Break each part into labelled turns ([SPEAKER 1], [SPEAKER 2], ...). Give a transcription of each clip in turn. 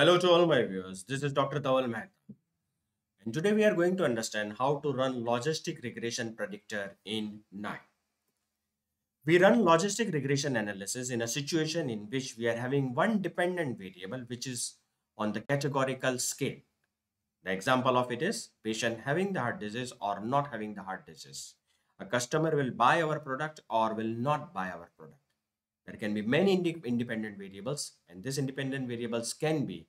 [SPEAKER 1] Hello to all my viewers. This is Dr. Dhaval Maheta. And today we are going to understand how to run logistic regression predictor in KNIME. We run logistic regression analysis in a situation in which we are having one dependent variable which is on the categorical scale. The example of it is patient having the heart disease or not having the heart disease. A customer will buy our product or will not buy our product. There can be many independent variables and these independent variables can be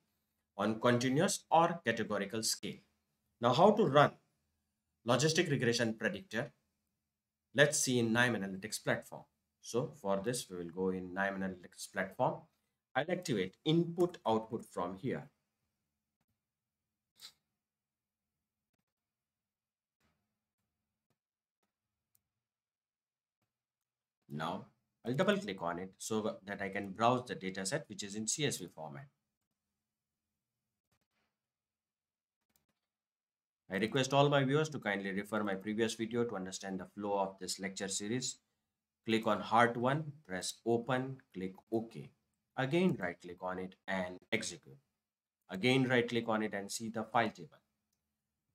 [SPEAKER 1] on continuous or categorical scale. Now how to run logistic regression predictor? Let's see in KNIME Analytics platform. So for this, we will go in KNIME Analytics platform. I'll activate input output from here. Now I'll double click on it so that I can browse the dataset which is in CSV format. I request all my viewers to kindly refer my previous video to understand the flow of this lecture series. Click on Heart 1, press Open, click OK. Again right click on it and execute. Again right click on it and see the file table.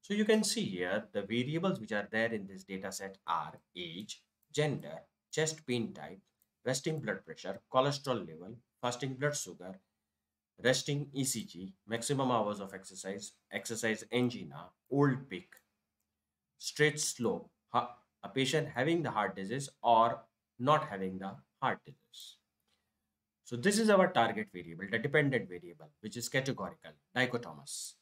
[SPEAKER 1] So you can see here the variables which are there in this dataset are age, gender, chest pain type, resting blood pressure, cholesterol level, fasting blood sugar, resting ECG, maximum hours of exercise, exercise angina, old peak, straight slope, a patient having the heart disease or not having the heart disease. So this is our target variable, the dependent variable, which is categorical, dichotomous.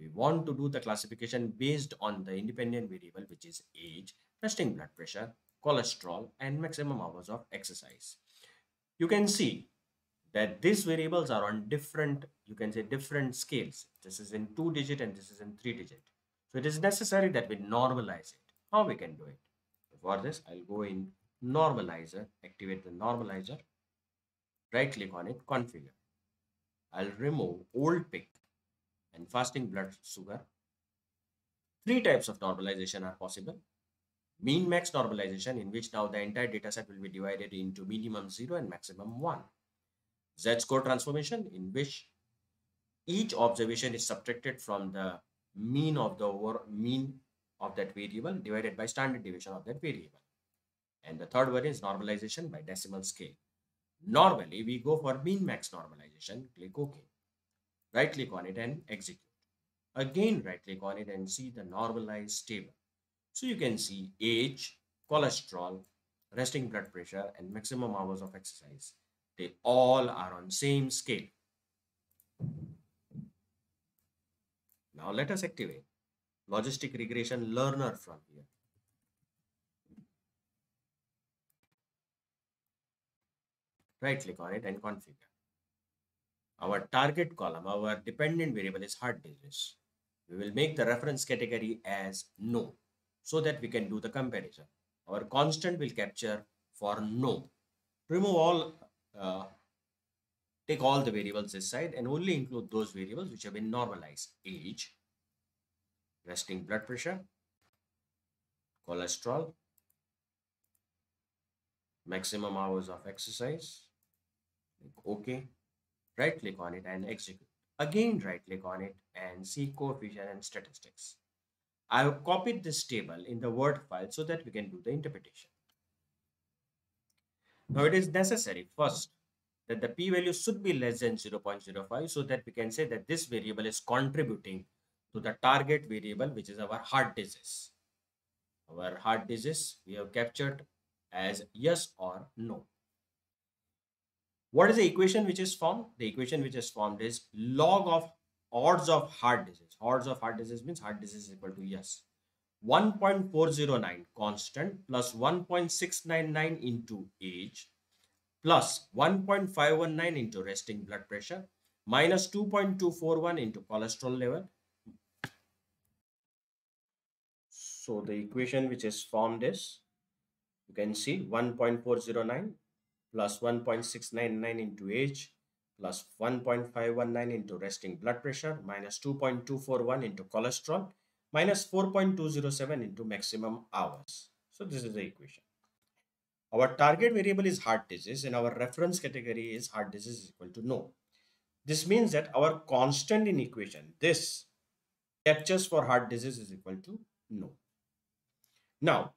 [SPEAKER 1] We want to do the classification based on the independent variable, which is age, resting blood pressure, cholesterol, and maximum hours of exercise. You can see that these variables are on different, you can say different scales. This is in two digit and this is in three digit. So it is necessary that we normalize it. How we can do it? For this, I'll go in normalizer, activate the normalizer, right click on it, configure. I'll remove old peak and fasting blood sugar. Three types of normalization are possible min max normalization in which now the entire dataset will be divided into minimum 0 and maximum 1. Z-score transformation in which each observation is subtracted from the mean of the over mean of that variable divided by standard deviation of that variable. And the third one is normalization by decimal scale. Normally, we go for min max normalization, click OK. Right click on it and execute. Again, right click on it and see the normalized table. So you can see age, cholesterol, resting blood pressure, and maximum hours of exercise. They all are on same scale. Now let us activate logistic regression learner from here. Right click on it and configure. Our target column, our dependent variable is heart disease. We will make the reference category as no so that we can do the comparison. Our constant will capture for no. Remove all, uh, take all the variables this side and only include those variables which have been normalized. Age, resting blood pressure, cholesterol, maximum hours of exercise. OK. Right click on it and execute. Again, right click on it and see coefficient and statistics. I have copied this table in the Word file so that we can do the interpretation. Now it is necessary first that the p-value should be less than 0.05 so that we can say that this variable is contributing to the target variable which is our heart disease. Our heart disease we have captured as yes or no. What is the equation which is formed? The equation which is formed is log of odds of heart disease. Odds of heart disease means heart disease is equal to yes. 1.409 constant plus 1.699 into age plus 1.519 into resting blood pressure minus 2.241 into cholesterol level. So the equation which is formed is, you can see 1.409 plus 1.699 into age plus 1.519 into resting blood pressure minus 2.241 into cholesterol minus 4.207 into maximum hours. So this is the equation. Our target variable is heart disease and our reference category is heart disease is equal to no. This means that our constant in equation, this captures for heart disease is equal to no. Now,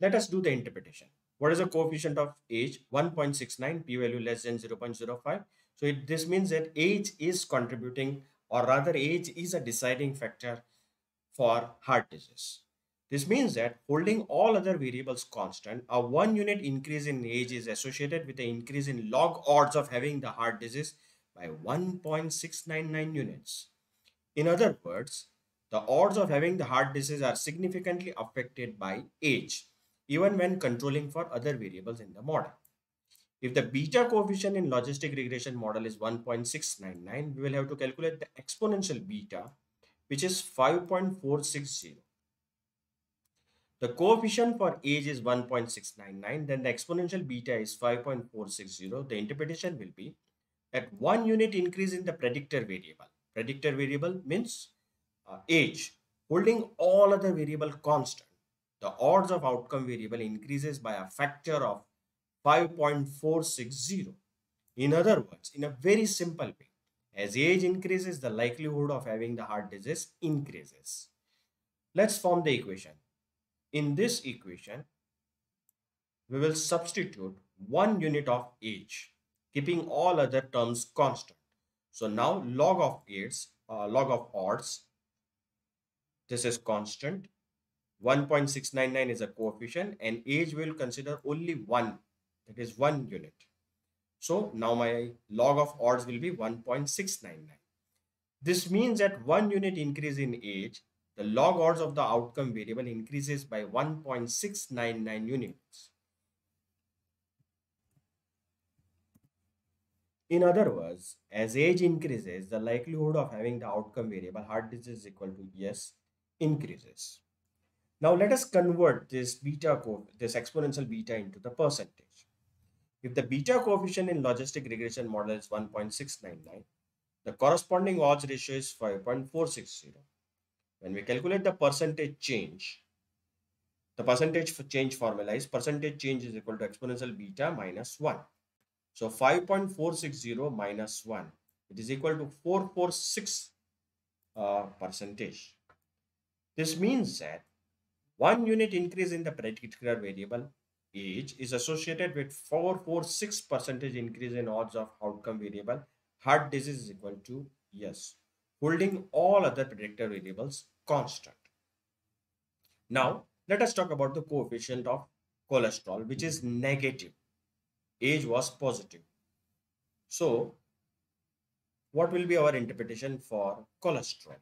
[SPEAKER 1] let us do the interpretation. What is the coefficient of age? 1.69, p-value less than 0.05. So it, this means that age is contributing or rather age is a deciding factor for heart disease. This means that holding all other variables constant, a one unit increase in age is associated with an increase in log odds of having the heart disease by 1.699 units. In other words, the odds of having the heart disease are significantly affected by age, even when controlling for other variables in the model. If the beta coefficient in logistic regression model is 1.699, we will have to calculate the exponential beta, which is 5.460. The coefficient for age is 1.699, then the exponential beta is 5.460. The interpretation will be that one unit increase in the predictor variable. Predictor variable means uh, age. Holding all other variable constant, the odds of outcome variable increases by a factor of 5.460. In other words, in a very simple way, as age increases, the likelihood of having the heart disease increases. Let's form the equation. In this equation, we will substitute one unit of age, keeping all other terms constant. So now log of age, uh, log of odds, this is constant. 1.699 is a coefficient and age will consider only one, that is one unit. So now my log of odds will be 1.699. This means that one unit increase in age the log odds of the outcome variable increases by 1.699 units. In other words, as age increases, the likelihood of having the outcome variable heart disease is equal to yes increases. Now let us convert this beta code, this exponential beta into the percentage. If the beta coefficient in logistic regression model is 1.699, the corresponding odds ratio is 5.460. When we calculate the percentage change, the percentage change formula is percentage change is equal to exponential beta minus 1. So 5.460 minus 1, it is equal to 446 uh, percentage. This means that one unit increase in the predictor variable age is associated with 446 percentage increase in odds of outcome variable heart disease is equal to yes holding all other predictor variables constant. Now, let us talk about the coefficient of cholesterol, which is negative. Age was positive. So, what will be our interpretation for cholesterol?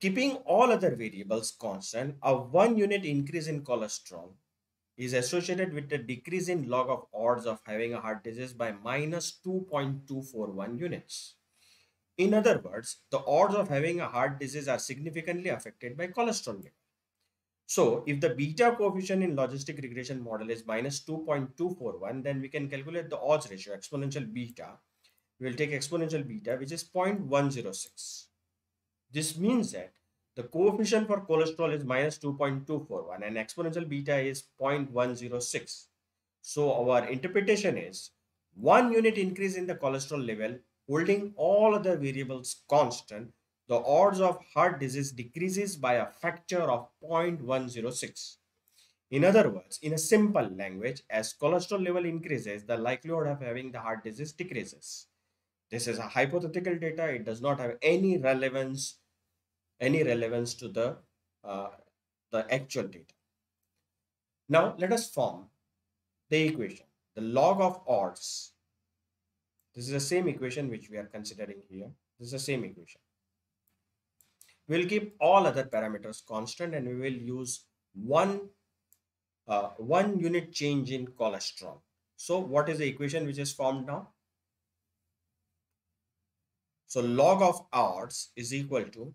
[SPEAKER 1] Keeping all other variables constant, a one unit increase in cholesterol is associated with a decrease in log of odds of having a heart disease by minus 2.241 units. In other words, the odds of having a heart disease are significantly affected by cholesterol. So if the beta coefficient in logistic regression model is minus 2.241, then we can calculate the odds ratio, exponential beta. We will take exponential beta, which is 0.106. This means that the coefficient for cholesterol is minus 2.241 and exponential beta is 0.106. So our interpretation is one unit increase in the cholesterol level holding all other variables constant, the odds of heart disease decreases by a factor of 0.106. In other words, in a simple language, as cholesterol level increases, the likelihood of having the heart disease decreases. This is a hypothetical data. It does not have any relevance any relevance to the, uh, the actual data. Now let us form the equation, the log of odds. This is the same equation which we are considering here. This is the same equation. We'll keep all other parameters constant and we will use one, uh, one unit change in cholesterol. So what is the equation which is formed now? So log of odds is equal to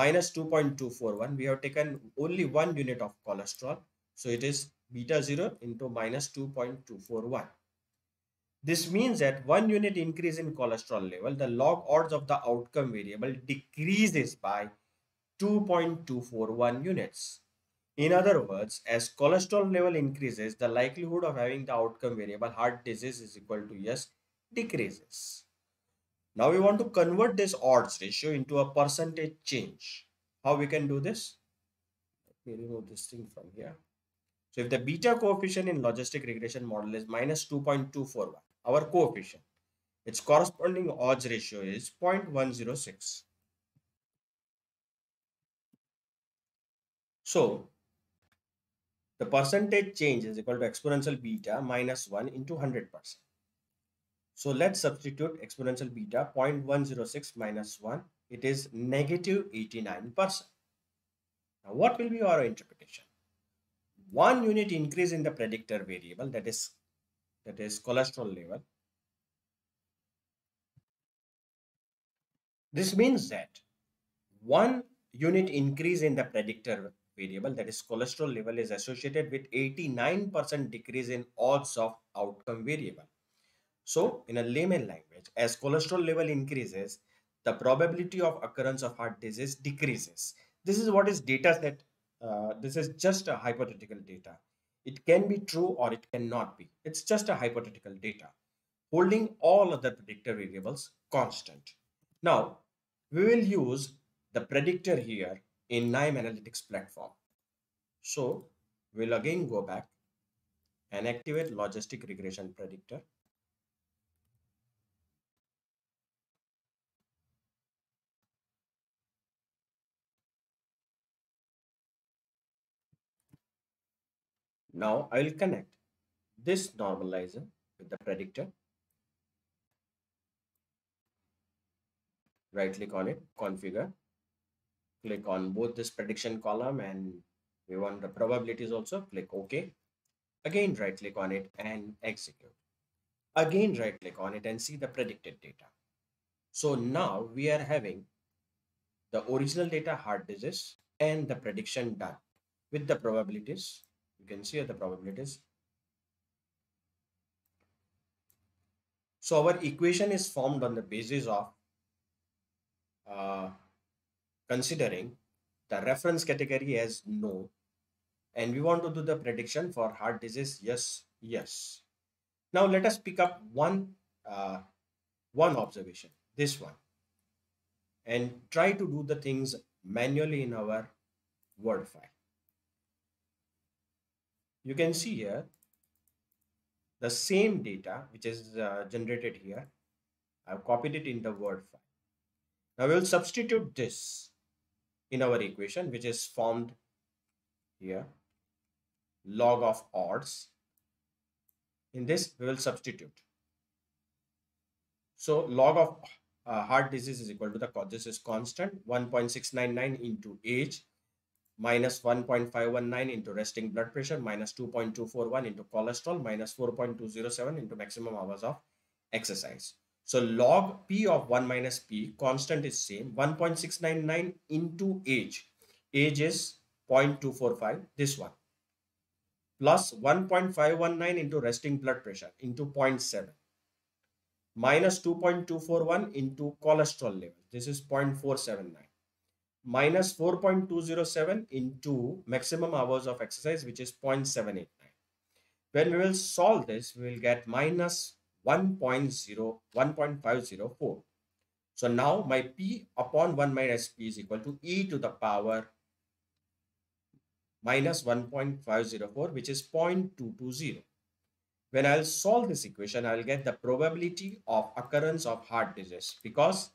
[SPEAKER 1] minus 2.241 we have taken only one unit of cholesterol. So it is beta 0 into minus 2.241 this means that one unit increase in cholesterol level the log odds of the outcome variable decreases by 2.241 units. In other words, as cholesterol level increases, the likelihood of having the outcome variable heart disease is equal to yes decreases. Now we want to convert this odds ratio into a percentage change. How we can do this? Let me remove this thing from here. So if the beta coefficient in logistic regression model is minus 2.241, our coefficient, its corresponding odds ratio is 0.106. So the percentage change is equal to exponential beta minus 1 into 100%. So let's substitute exponential beta 0.106 minus 1. It is negative 89%. Now what will be our interpretation? One unit increase in the predictor variable that is that is cholesterol level. This means that one unit increase in the predictor variable that is cholesterol level is associated with 89% decrease in odds of outcome variable. So in a layman language, as cholesterol level increases, the probability of occurrence of heart disease decreases. This is what is data set. Uh, this is just a hypothetical data. It can be true or it cannot be. It's just a hypothetical data, holding all other predictor variables constant. Now, we will use the predictor here in KNIME Analytics platform. So we'll again go back and activate logistic regression predictor. Now I will connect this normalizer with the predictor. Right click on it, configure, click on both this prediction column and we want the probabilities also. Click ok. Again right click on it and execute. Again right click on it and see the predicted data. So now we are having the original data heart disease and the prediction done with the probabilities you can see the probabilities so our equation is formed on the basis of uh, considering the reference category as no and we want to do the prediction for heart disease yes yes. Now let us pick up one uh, one observation this one and try to do the things manually in our word file you can see here the same data which is uh, generated here. I've copied it in the word file. Now we'll substitute this in our equation which is formed here. Log of odds. In this we will substitute. So log of uh, heart disease is equal to the this is constant 1.699 into age minus 1.519 into resting blood pressure minus 2.241 into cholesterol minus 4.207 into maximum hours of exercise so log P of 1 minus P constant is same 1.699 into age. Age is 0.245 this one plus 1.519 into resting blood pressure into 0.7 minus 2.241 into cholesterol level. This is 0.479 minus 4.207 into maximum hours of exercise which is 0.789. When we will solve this, we will get minus 1.0, 1.504. So now my P upon 1 minus P is equal to E to the power minus 1.504 which is 0.220. When I'll solve this equation, I'll get the probability of occurrence of heart disease because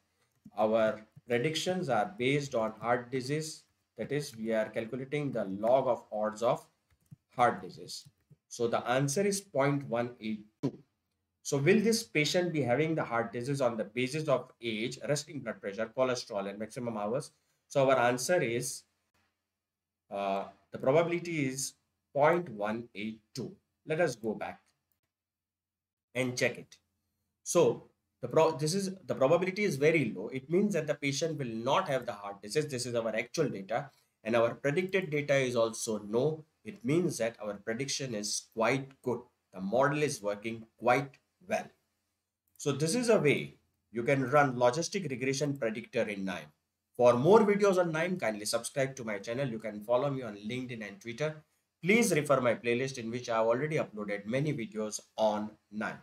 [SPEAKER 1] our predictions are based on heart disease. That is, we are calculating the log of odds of heart disease. So the answer is 0.182. So will this patient be having the heart disease on the basis of age, resting blood pressure, cholesterol, and maximum hours? So our answer is, uh, the probability is 0.182. Let us go back and check it. So the pro this is the probability is very low. It means that the patient will not have the heart disease. This is our actual data and our predicted data is also no. It means that our prediction is quite good. The model is working quite well. So this is a way you can run logistic regression predictor in KNIME For more videos on KNIME, kindly subscribe to my channel. You can follow me on LinkedIn and Twitter. Please refer my playlist in which I have already uploaded many videos on KNIME.